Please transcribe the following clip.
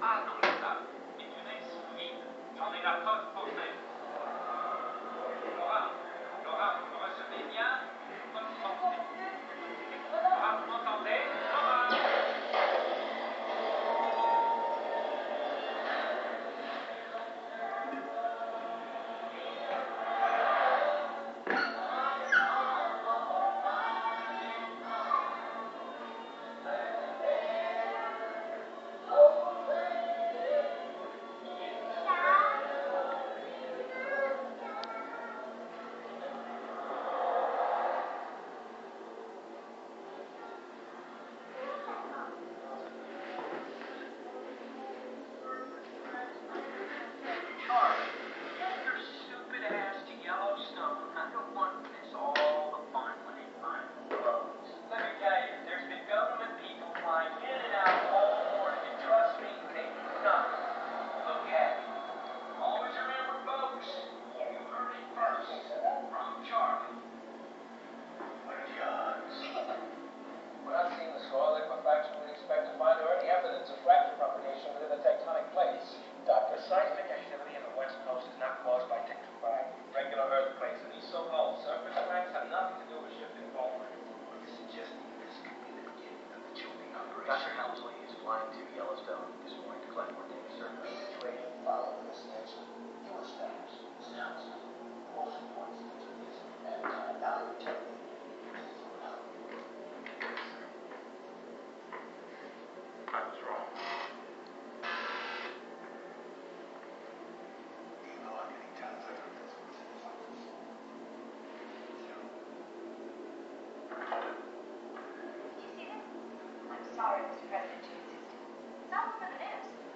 pas dans la table est une insuffisante. J'en ai la preuve pour elle. flying to Yellowstone is going to collect more data surface. Training follow the extension. You establish sounds. The most important thing to this at uh, now you're telling me I was wrong. that's what it is.